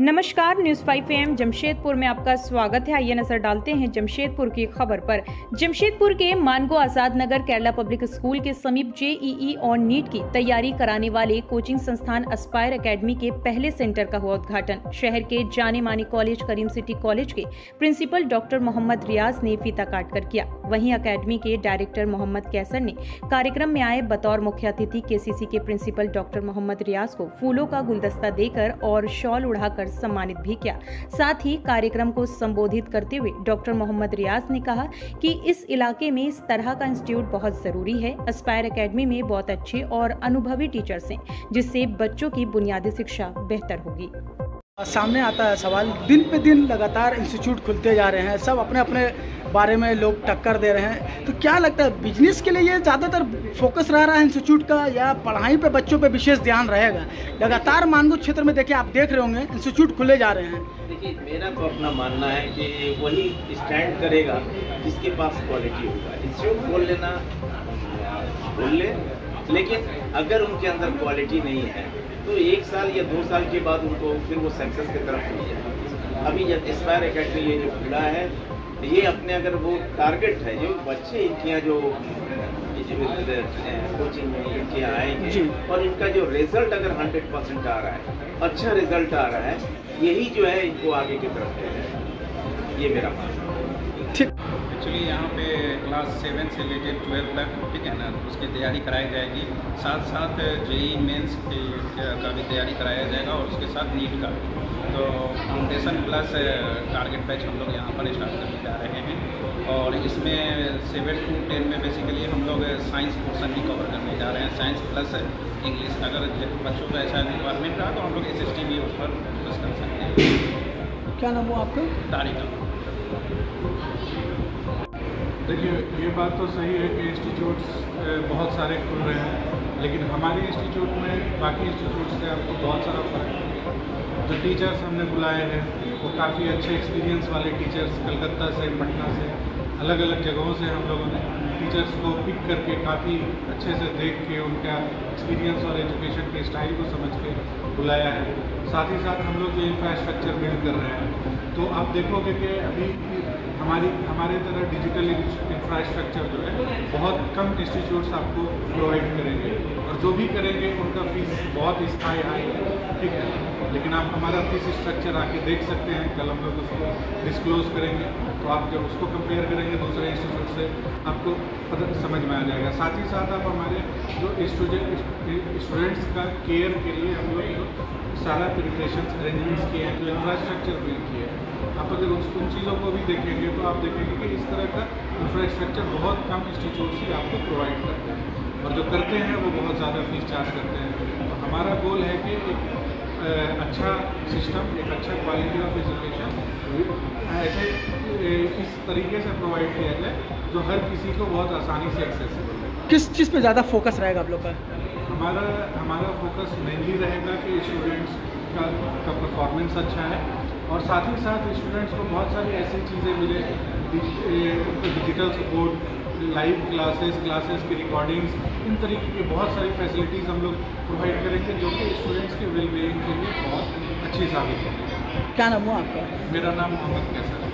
नमस्कार news 5 M Jamshedpur में आपका स्वागत है। आइए नज़र डालते हैं जमशेदपुर की खबर पर। जमशेदपुर के मानगो आज़ाद नगर केरला पब्लिक स्कूल के समीप जेईई और नीट की तैयारी कराने वाले कोचिंग संस्थान अस्पायर एकेडमी के पहले सेंटर का हुआ उद्घाटन। शहर के जाने माने कॉलेज, करीम सिटी कॉलेज के प्रिंसिपल डॉक्टर मोहम्मद रियाज ने फीता काट कर किया। वहीं अकेडमी के डायरेक्टर मोहम्मद कैसर ने कार्यक्रम में आए बतौर मुख्य अतिथि केसीसी के प्रिंसिपल डॉक्टर मोहम्मद रियाज को फूलों का गुलदस्ता देकर और शॉल उड़ाकर कर सम्मानित भी किया। साथ ही कार्यक्रम को संबोधित करते हुए डॉक्टर मोहम्मद रियाज ने कहा कि इस इलाके में इस तरह का इंस्टीट्यूट बहुत ज़रूरी है। अस्पायर अकेडमी में बहुत अच्छे और अनुभवी टीचर्स हैं, जिससे बच्चों की बुनियादी शिक्षा बेहतर होगी। सामने आता है सवाल। दिन पे दिन लगातार इंस्टीट्यूट खुलते जा रहे हैं। सब अपने अपने बारे में लोग टक्कर दे रहे हैं। तो क्या लगता है बिज़नेस के लिए ये ज़्यादातर फोकस रह रहा है इंस्टीट्यूट का या पढ़ाई पे बच्चों पे विशेष ध्यान रहेगा? लगातार मानगो क्षेत्र में देखिए, आप देख रहे होंगे इंस्टीट्यूट खुले जा रहे हैं। देखिए, मेरा तो अपना मानना है कि वही स्टैंड करेगा जिसके पास क्वालिटी होगा। इंस्टीट्यूट खोल लेना, खोल ले। लेकिन अगर उनके अंदर क्वालिटी नहीं है तो एक साल या दो साल के बाद उनको फिर वो सक्सेस की तरफ़ नहीं जाए अभी एस्पायर अकेडमी ये जो खुला है ये अपने अगर वो टारगेट है जो बच्चे इनके यहाँ जो कोचिंग में इनके यहाँ आएँगे और इनका जो रिज़ल्ट अगर हंड्रेड परसेंट आ रहा है अच्छा रिज़ल्ट आ रहा है यही जो है इनको आगे की तरफ़ ले जाए ये मेरा मानना ठीक। एक्चुअली यहाँ पे क्लास सेवन से लेके ट्वेल्थ तक ठीक है ना उसकी तैयारी कराई जाएगी। साथ साथ जेई मेंस की का भी तैयारी कराया जाएगा और उसके साथ नीट का तो फाउंडेशन प्लस टारगेट बैच हम लोग यहाँ पर स्टार्ट करने जा रहे हैं। और इसमें सेवन टू टेन में बेसिकली हम लोग साइंस पोर्सन भी कवर करने जा रहे हैं। साइंस प्लस इंग्लिश अगर बच्चों का ऐसा रिक्वायरमेंट रहा तो हम लोग एसएसटी भी उस पर फोकस कर सकते हैं क्या नाम हो आपका? तारीखा देखिए, ये बात तो सही है कि इंस्टीट्यूट्स बहुत सारे खुल रहे हैं, लेकिन हमारे इंस्टीट्यूट में बाकी इंस्टीट्यूट से आपको बहुत सारा फ़र्क जो टीचर्स हमने बुलाए हैं, वो काफ़ी अच्छे एक्सपीरियंस वाले टीचर्स कलकत्ता से, पटना से अलग अलग जगहों से हम लोगों ने टीचर्स को पिक करके काफ़ी अच्छे से देख के उनका एक्सपीरियंस और एजुकेशन के स्टाइल को समझ के बुलाया है। साथ ही साथ हम लोग ये इंफ्रास्ट्रक्चर बिल्ड कर रहे हैं। तो आप देखोगे कि अभी हमारी, हमारे तरह डिजिटल इंफ्रास्ट्रक्चर जो है, बहुत कम इंस्टीट्यूट्स आपको प्रोवाइड करेंगे। और जो भी करेंगे, उनका फ़ीस बहुत स्थायी हाई है। ठीक है? लेकिन आप हमारा फ़ीस स्ट्रक्चर आके देख सकते हैं। कल हम लोग उसको डिस्क्लोज करेंगे। तो आप जब उसको कंपेयर करेंगे दूसरे इंस्टीट्यूट से, आपको पता, समझ में आ जाएगा। साथ ही साथ आप हमारे जो स्टूडेंट स्टूडेंट्स का केयर के लिए हम लोग सारा प्रिपरेशन अरेंजमेंट्स किए हैं, जो इंफ्रास्ट्रक्चर बिल्ड किए हैं, आप अगर उस, उन चीज़ों को भी देखेंगे तो आप देखेंगे कि इस तरह का इंफ्रास्ट्रक्चर बहुत कम इंस्टीट्यूट ही आपको प्रोवाइड करते हैं। और जो करते हैं वो बहुत ज़्यादा फ़ीस चार्ज करते हैं। तो हमारा गोल है कि एक अच्छा सिस्टम एक अच्छा क्वालिटी ऑफ़ एजुकेशन ऐसे इस तरीके से प्रोवाइड किया जाए जो हर किसी को बहुत आसानी से एक्सेसिबल है। किस चीज़ पे ज़्यादा फोकस रहेगा आप लोग का? हमारा हमारा फोकस मेनली रहेगा कि स्टूडेंट्स का का परफॉर्मेंस अच्छा है। और साथ ही साथ स्टूडेंट्स को बहुत सारी ऐसी चीज़ें मिले उनको digital support live classes classes की रिकॉर्डिंग्स इन तरीके की बहुत सारी फैसिलिटीज़ हम लोग प्रोवाइड करेंगे जो कि स्टूडेंट्स के वेलबींग के लिए बहुत अच्छी साबित होगी। क्या नाम हुआ आपका? मेरा नाम मोहम्मद कैसर है।